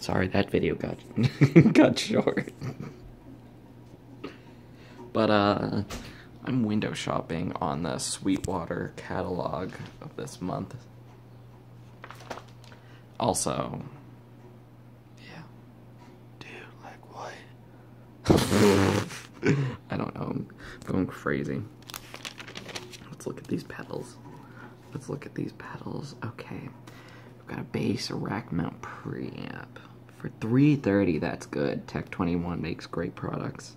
Sorry, that video got got short. But uh, I'm window shopping on the Sweetwater catalog of this month. Also, yeah, dude, like what? I don't know. I'm going crazy. Let's look at these pedals. Let's look at these pedals. Okay, bass rack mount preamp for 330. That's good. Tech 21 makes great products,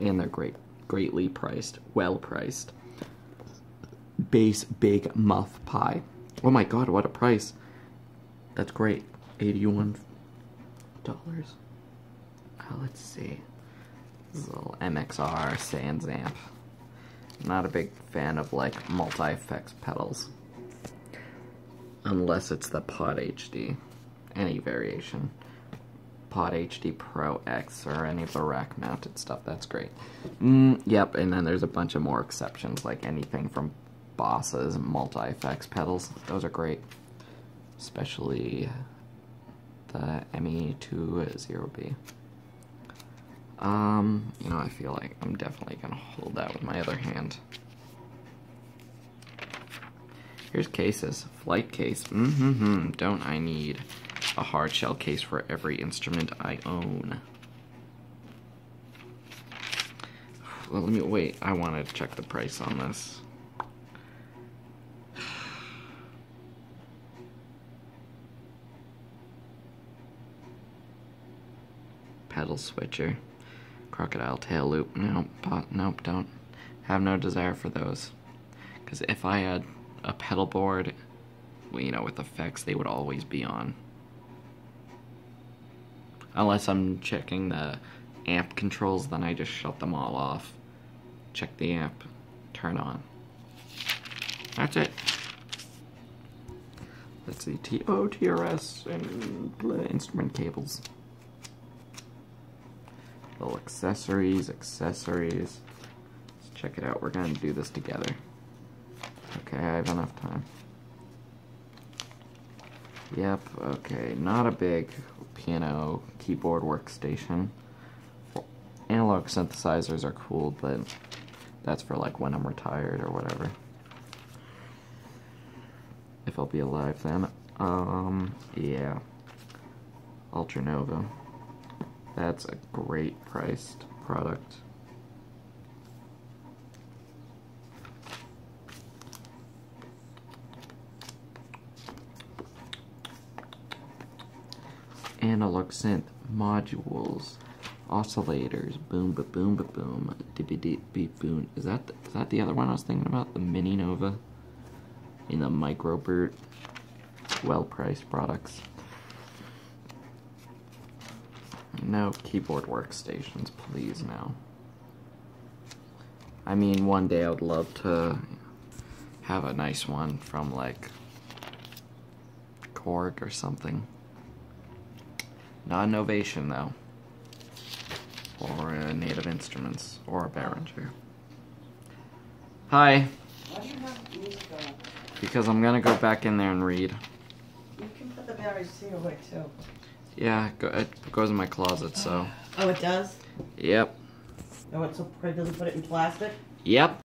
and they're great, greatly priced, well priced. Bass Big Muff Pi. Oh my god, what a price! That's great. 81 dollars. Uh, let's see. This little MXR SansAmp. Not a big fan of like multi-effects pedals. Unless it's the Pod HD. Any variation. Pod HD Pro X or any of the rack mounted stuff, that's great. Mm, yep, and then there's a bunch of more exceptions, like anything from Boss's multi-effects pedals. Those are great. Especially the ME20B. Um, you know, I feel like I'm definitely gonna hold that with my other hand. Here's cases. Flight case. Mm-hmm. Don't I need a hard shell case for every instrument I own? Well, let me wait. I want to check the price on this. Pedal switcher. Crocodile tail loop. Nope, nope, don't. Have no desire for those. Because if I had a pedal board, you know, with effects, they would always be on. Unless I'm checking the amp controls, then I just shut them all off. Check the amp, turn on. That's it. Let's see, TO, TRS, and instrument cables. Little accessories, accessories. Let's check it out. We're gonna do this together. Okay, I have enough time. Yep, okay, not a big piano keyboard workstation. Analog synthesizers are cool, but that's for like when I'm retired or whatever. If I'll be alive then. Um, yeah. Ultranova. That's a great priced product. Analog synth modules, oscillators, boom ba boom ba boom, dibby dip boom. Is that the, is that the other one I was thinking about? The Mini Nova in the MicroBrute, well priced products. No keyboard workstations, please, now. I mean, one day I would love to have a nice one from, like, Korg or something. Not Novation, though. Or uh, Native Instruments, or a Behringer. Hi. Because I'm gonna go back in there and read. You can put the here away too. Yeah, it goes in my closet, so. Oh, it does? Yep. Oh, it's so pretty. Doesn't put it in plastic? Yep.